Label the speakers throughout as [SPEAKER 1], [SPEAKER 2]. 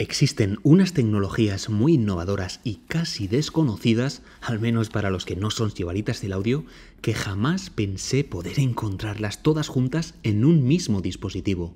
[SPEAKER 1] Existen unas tecnologías muy innovadoras y casi desconocidas, al menos para los que no son chivaritas del audio, que jamás pensé poder encontrarlas todas juntas en un mismo dispositivo.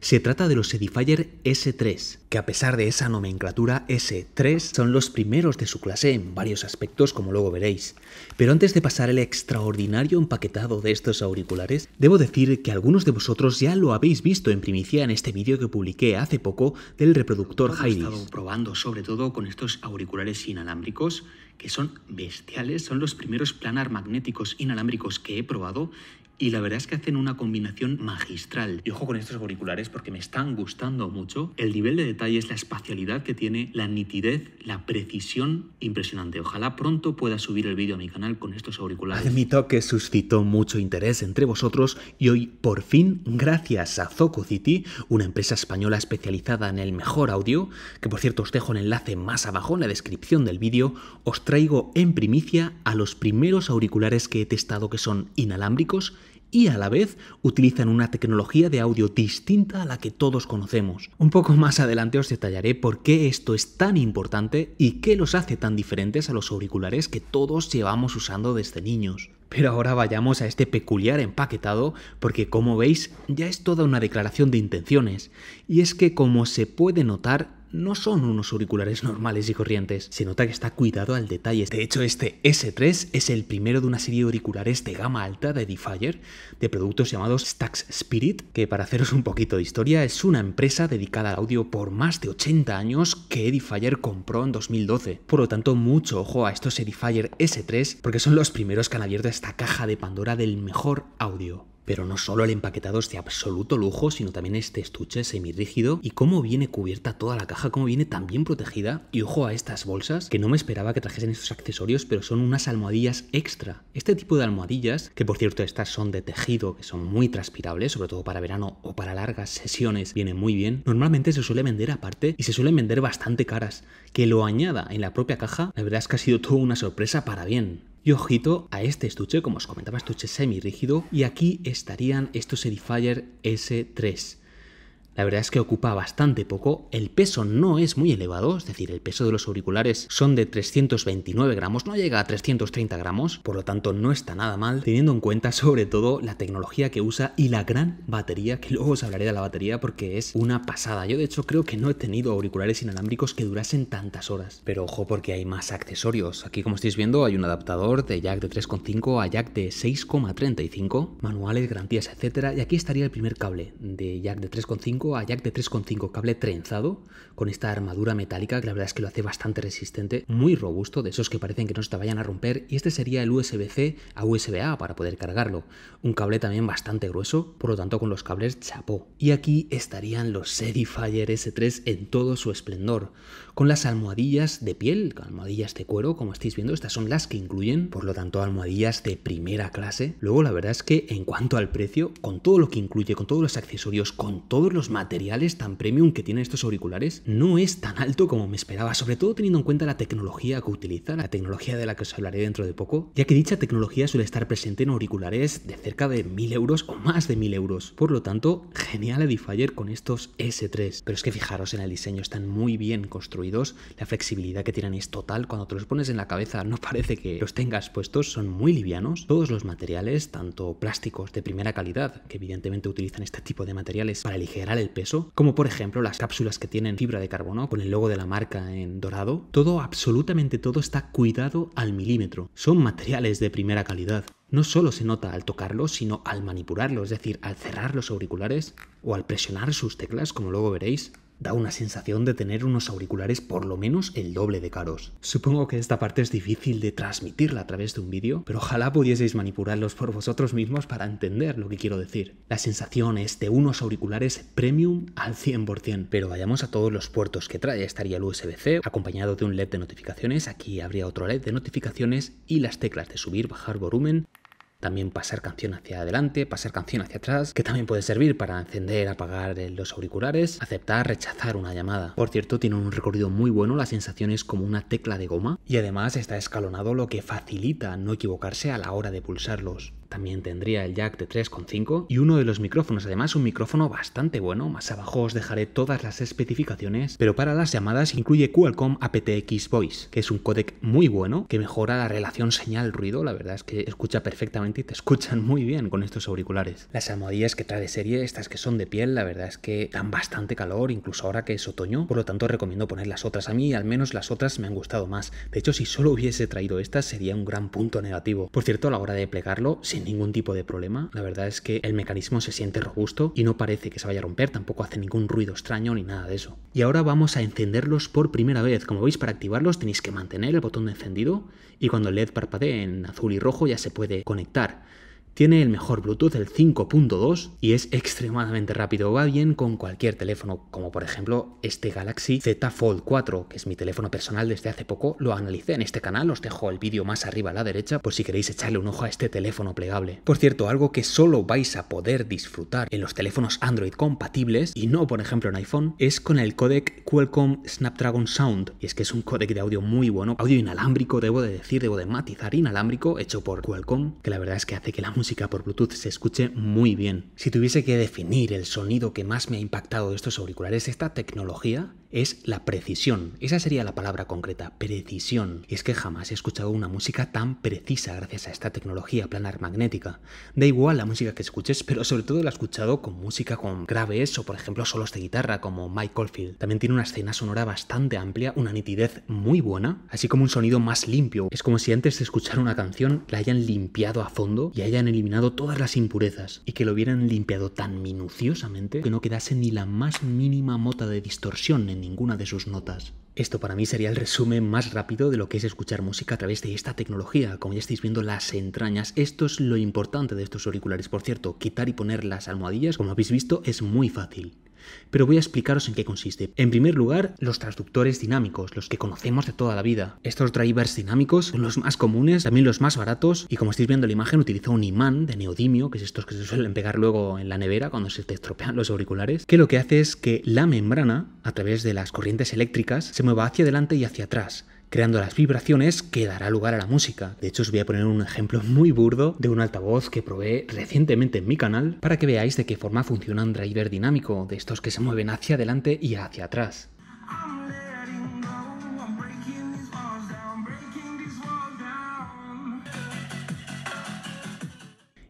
[SPEAKER 1] Se trata de los Edifier S3, que a pesar de esa nomenclatura S3 son los primeros de su clase en varios aspectos como luego veréis. Pero antes de pasar el extraordinario empaquetado de estos auriculares, debo decir que algunos de vosotros ya lo habéis visto en primicia en este vídeo que publiqué hace poco del reproductor He estado
[SPEAKER 2] probando sobre todo con estos auriculares inalámbricos que son bestiales, son los primeros planar magnéticos inalámbricos que he probado y la verdad es que hacen una combinación magistral. Y ojo con estos auriculares porque me están gustando mucho. El nivel de detalles, la espacialidad que tiene, la nitidez, la precisión, impresionante. Ojalá pronto pueda subir el vídeo a mi canal con estos auriculares.
[SPEAKER 1] Admito que suscitó mucho interés entre vosotros y hoy por fin, gracias a Zoco City, una empresa española especializada en el mejor audio, que por cierto os dejo el enlace más abajo en la descripción del vídeo, os traigo en primicia a los primeros auriculares que he testado que son inalámbricos y a la vez utilizan una tecnología de audio distinta a la que todos conocemos. Un poco más adelante os detallaré por qué esto es tan importante y qué los hace tan diferentes a los auriculares que todos llevamos usando desde niños. Pero ahora vayamos a este peculiar empaquetado porque como veis ya es toda una declaración de intenciones y es que como se puede notar no son unos auriculares normales y corrientes. Se nota que está cuidado al detalle. De hecho, este S3 es el primero de una serie de auriculares de gama alta de Edifier, de productos llamados Stax Spirit, que para haceros un poquito de historia, es una empresa dedicada al audio por más de 80 años que Edifier compró en 2012. Por lo tanto, mucho ojo a estos Edifier S3, porque son los primeros que han abierto esta caja de Pandora del mejor audio. Pero no solo el empaquetado es de absoluto lujo, sino también este estuche semirrígido y cómo viene cubierta toda la caja, cómo viene tan bien protegida. Y ojo a estas bolsas, que no me esperaba que trajesen estos accesorios, pero son unas almohadillas extra. Este tipo de almohadillas, que por cierto estas son de tejido, que son muy transpirables, sobre todo para verano o para largas sesiones, vienen muy bien. Normalmente se suele vender aparte y se suelen vender bastante caras. Que lo añada en la propia caja, la verdad es que ha sido toda una sorpresa para bien. Y ojito a este estuche, como os comentaba, estuche semi rígido, y aquí estarían estos Edifier S3. La verdad es que ocupa bastante poco, el peso no es muy elevado, es decir, el peso de los auriculares son de 329 gramos, no llega a 330 gramos, por lo tanto no está nada mal, teniendo en cuenta sobre todo la tecnología que usa y la gran batería, que luego os hablaré de la batería porque es una pasada. Yo de hecho creo que no he tenido auriculares inalámbricos que durasen tantas horas, pero ojo porque hay más accesorios. Aquí como estáis viendo hay un adaptador de jack de 3.5 a jack de 6.35, manuales, garantías, etcétera, y aquí estaría el primer cable de jack de 3.5 a jack de 3.5 cable trenzado con esta armadura metálica que la verdad es que lo hace bastante resistente, muy robusto, de esos que parecen que no se te vayan a romper y este sería el USB-C a USB-A para poder cargarlo. Un cable también bastante grueso, por lo tanto con los cables chapó. Y aquí estarían los Edifier S3 en todo su esplendor, con las almohadillas de piel, almohadillas de cuero, como estáis viendo, estas son las que incluyen, por lo tanto almohadillas de primera clase. Luego la verdad es que en cuanto al precio, con todo lo que incluye, con todos los accesorios, con todos los materiales tan premium que tienen estos auriculares no es tan alto como me esperaba, sobre todo teniendo en cuenta la tecnología que utiliza, la tecnología de la que os hablaré dentro de poco, ya que dicha tecnología suele estar presente en auriculares de cerca de 1000 euros o más de 1000 euros. Por lo tanto, genial Edifier con estos S3. Pero es que fijaros en el diseño, están muy bien construidos, la flexibilidad que tienen es total, cuando te los pones en la cabeza no parece que los tengas puestos, son muy livianos. Todos los materiales, tanto plásticos de primera calidad, que evidentemente utilizan este tipo de materiales para aligerar el peso, como por ejemplo las cápsulas que tienen fibra de carbono con el logo de la marca en dorado. Todo, absolutamente todo está cuidado al milímetro. Son materiales de primera calidad. No solo se nota al tocarlos, sino al manipularlos, es decir, al cerrar los auriculares o al presionar sus teclas, como luego veréis da una sensación de tener unos auriculares por lo menos el doble de caros. Supongo que esta parte es difícil de transmitirla a través de un vídeo, pero ojalá pudieseis manipularlos por vosotros mismos para entender lo que quiero decir. La sensación es de unos auriculares premium al 100%, pero vayamos a todos los puertos que trae. Estaría el USB-C acompañado de un LED de notificaciones, aquí habría otro LED de notificaciones y las teclas de subir, bajar volumen, también pasar canción hacia adelante, pasar canción hacia atrás, que también puede servir para encender, apagar los auriculares, aceptar, rechazar una llamada. Por cierto, tiene un recorrido muy bueno, la sensación es como una tecla de goma y además está escalonado lo que facilita no equivocarse a la hora de pulsarlos. También tendría el jack de 3.5 y uno de los micrófonos, además un micrófono bastante bueno, más abajo os dejaré todas las especificaciones, pero para las llamadas incluye Qualcomm aptX Voice, que es un codec muy bueno que mejora la relación señal-ruido, la verdad es que escucha perfectamente y te escuchan muy bien con estos auriculares. Las almohadillas que trae de serie, estas que son de piel, la verdad es que dan bastante calor, incluso ahora que es otoño, por lo tanto recomiendo poner las otras. A mí al menos las otras me han gustado más. De hecho, si solo hubiese traído estas sería un gran punto negativo. Por cierto, a la hora de plegarlo, sin ningún tipo de problema, la verdad es que el mecanismo se siente robusto y no parece que se vaya a romper, tampoco hace ningún ruido extraño ni nada de eso. Y ahora vamos a encenderlos por primera vez. Como veis, para activarlos tenéis que mantener el botón encendido y cuando el LED parpadee en azul y rojo ya se puede conectar. Tiene el mejor Bluetooth, el 5.2, y es extremadamente rápido. Va bien con cualquier teléfono, como por ejemplo este Galaxy Z Fold 4, que es mi teléfono personal desde hace poco. Lo analicé en este canal, os dejo el vídeo más arriba a la derecha por si queréis echarle un ojo a este teléfono plegable. Por cierto, algo que solo vais a poder disfrutar en los teléfonos Android compatibles, y no por ejemplo en iPhone, es con el codec Qualcomm Snapdragon Sound. Y es que es un codec de audio muy bueno, audio inalámbrico, debo de decir, debo de matizar, inalámbrico, hecho por Qualcomm, que la verdad es que hace que la música música por Bluetooth se escuche muy bien. Si tuviese que definir el sonido que más me ha impactado de estos auriculares, esta tecnología es la precisión. Esa sería la palabra concreta, precisión. Y es que jamás he escuchado una música tan precisa gracias a esta tecnología planar magnética. Da igual la música que escuches, pero sobre todo la he escuchado con música con graves o por ejemplo solos de guitarra como Mike Caulfield. También tiene una escena sonora bastante amplia, una nitidez muy buena, así como un sonido más limpio. Es como si antes de escuchar una canción la hayan limpiado a fondo y hayan eliminado todas las impurezas y que lo hubieran limpiado tan minuciosamente que no quedase ni la más mínima mota de distorsión en ninguna de sus notas. Esto para mí sería el resumen más rápido de lo que es escuchar música a través de esta tecnología. Como ya estáis viendo las entrañas, esto es lo importante de estos auriculares. Por cierto, quitar y poner las almohadillas, como habéis visto, es muy fácil pero voy a explicaros en qué consiste. En primer lugar, los transductores dinámicos, los que conocemos de toda la vida. Estos drivers dinámicos son los más comunes, también los más baratos, y como estáis viendo en la imagen, utiliza un imán de neodimio, que es estos que se suelen pegar luego en la nevera cuando se te estropean los auriculares, que lo que hace es que la membrana, a través de las corrientes eléctricas, se mueva hacia adelante y hacia atrás creando las vibraciones que dará lugar a la música. De hecho, os voy a poner un ejemplo muy burdo de un altavoz que probé recientemente en mi canal para que veáis de qué forma funciona un driver dinámico, de estos que se mueven hacia adelante y hacia atrás.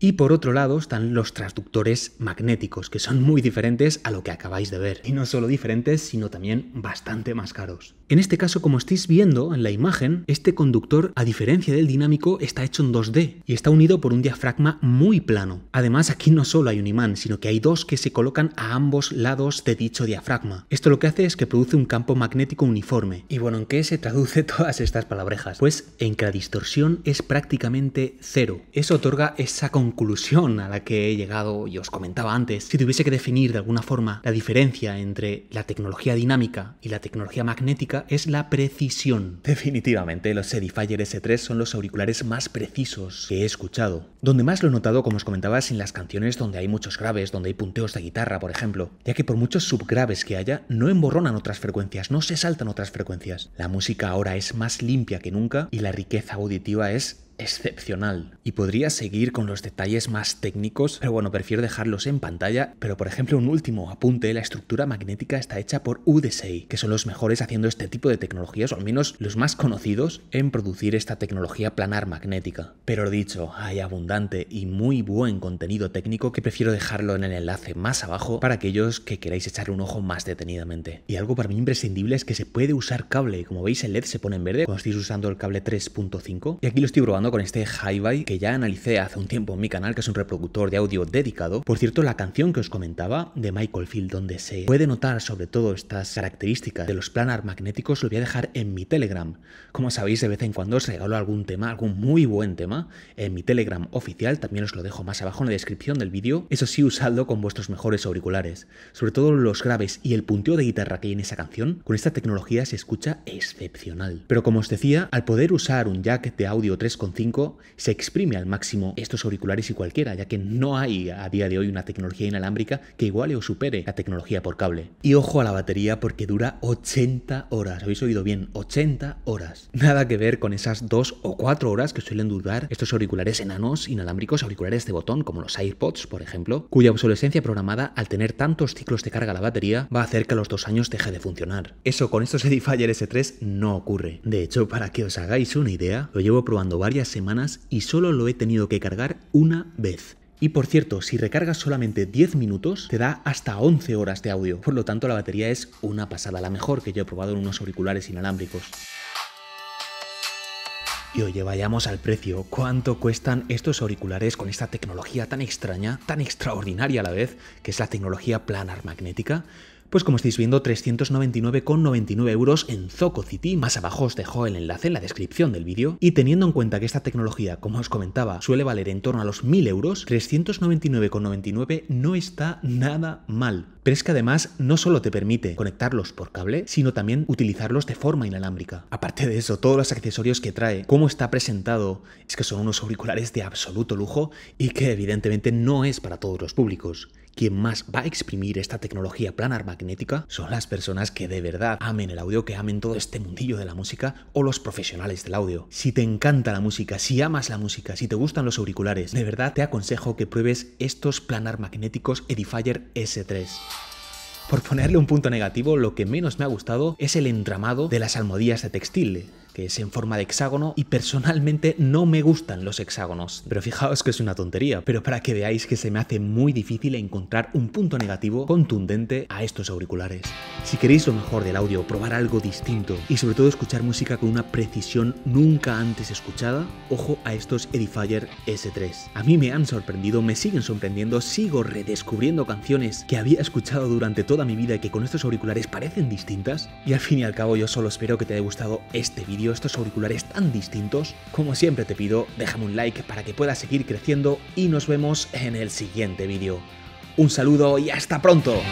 [SPEAKER 1] Y por otro lado están los transductores magnéticos, que son muy diferentes a lo que acabáis de ver. Y no solo diferentes, sino también bastante más caros. En este caso, como estáis viendo en la imagen, este conductor, a diferencia del dinámico, está hecho en 2D y está unido por un diafragma muy plano. Además, aquí no solo hay un imán, sino que hay dos que se colocan a ambos lados de dicho diafragma. Esto lo que hace es que produce un campo magnético uniforme. Y bueno, ¿en qué se traduce todas estas palabrejas? Pues en que la distorsión es prácticamente cero. Eso otorga esa conclusión a la que he llegado y os comentaba antes. Si tuviese que definir de alguna forma la diferencia entre la tecnología dinámica y la tecnología magnética, es la precisión. Definitivamente, los Edifier S3 son los auriculares más precisos que he escuchado. Donde más lo he notado, como os comentaba, es en las canciones donde hay muchos graves, donde hay punteos de guitarra, por ejemplo, ya que por muchos subgraves que haya, no emborronan otras frecuencias, no se saltan otras frecuencias. La música ahora es más limpia que nunca y la riqueza auditiva es excepcional. Y podría seguir con los detalles más técnicos, pero bueno, prefiero dejarlos en pantalla. Pero por ejemplo, un último apunte, la estructura magnética está hecha por UDSEI, que son los mejores haciendo este tipo de tecnologías, o al menos los más conocidos en producir esta tecnología planar magnética. Pero dicho, hay abundante y muy buen contenido técnico que prefiero dejarlo en el enlace más abajo para aquellos que queráis echar un ojo más detenidamente. Y algo para mí imprescindible es que se puede usar cable. Como veis, el LED se pone en verde cuando estáis usando el cable 3.5 y aquí lo estoy probando con este hi que ya analicé hace un tiempo en mi canal, que es un reproductor de audio dedicado. Por cierto, la canción que os comentaba de Michael Field, donde se puede notar sobre todo estas características de los planar magnéticos, lo voy a dejar en mi Telegram. Como sabéis, de vez en cuando os regalo algún tema, algún muy buen tema, en mi Telegram oficial, también os lo dejo más abajo en la descripción del vídeo. Eso sí, usadlo con vuestros mejores auriculares. Sobre todo los graves y el punteo de guitarra que hay en esa canción, con esta tecnología se escucha excepcional. Pero como os decía, al poder usar un jack de audio 3.5 5 se exprime al máximo estos auriculares y cualquiera, ya que no hay a día de hoy una tecnología inalámbrica que iguale o supere la tecnología por cable. Y ojo a la batería porque dura 80 horas, habéis oído bien, 80 horas. Nada que ver con esas 2 o 4 horas que suelen durar estos auriculares enanos inalámbricos, auriculares de botón como los AirPods, por ejemplo, cuya obsolescencia programada al tener tantos ciclos de carga la batería va a hacer que a los dos años deje de funcionar. Eso con estos Edifier S3 no ocurre. De hecho, para que os hagáis una idea, lo llevo probando varias semanas y solo lo he tenido que cargar una vez. Y por cierto, si recargas solamente 10 minutos, te da hasta 11 horas de audio. Por lo tanto, la batería es una pasada, la mejor que yo he probado en unos auriculares inalámbricos. Y oye, vayamos al precio. ¿Cuánto cuestan estos auriculares con esta tecnología tan extraña, tan extraordinaria a la vez, que es la tecnología planar magnética? Pues como estáis viendo, 399,99 euros en Zoco City. Más abajo os dejo el enlace en la descripción del vídeo. Y teniendo en cuenta que esta tecnología, como os comentaba, suele valer en torno a los 1000 euros, 399,99 no está nada mal. Pero es que además no solo te permite conectarlos por cable, sino también utilizarlos de forma inalámbrica. Aparte de eso, todos los accesorios que trae, cómo está presentado, es que son unos auriculares de absoluto lujo y que evidentemente no es para todos los públicos quien más va a exprimir esta tecnología planar magnética son las personas que de verdad amen el audio, que amen todo este mundillo de la música o los profesionales del audio. Si te encanta la música, si amas la música, si te gustan los auriculares, de verdad te aconsejo que pruebes estos planar magnéticos Edifier S3. Por ponerle un punto negativo, lo que menos me ha gustado es el entramado de las almohadillas de textil que es en forma de hexágono y personalmente no me gustan los hexágonos. Pero fijaos que es una tontería, pero para que veáis que se me hace muy difícil encontrar un punto negativo contundente a estos auriculares. Si queréis lo mejor del audio, probar algo distinto y sobre todo escuchar música con una precisión nunca antes escuchada, ojo a estos Edifier S3. A mí me han sorprendido, me siguen sorprendiendo, sigo redescubriendo canciones que había escuchado durante toda mi vida y que con estos auriculares parecen distintas. Y al fin y al cabo yo solo espero que te haya gustado este estos auriculares tan distintos, como siempre te pido, déjame un like para que pueda seguir creciendo y nos vemos en el siguiente vídeo. Un saludo y hasta pronto.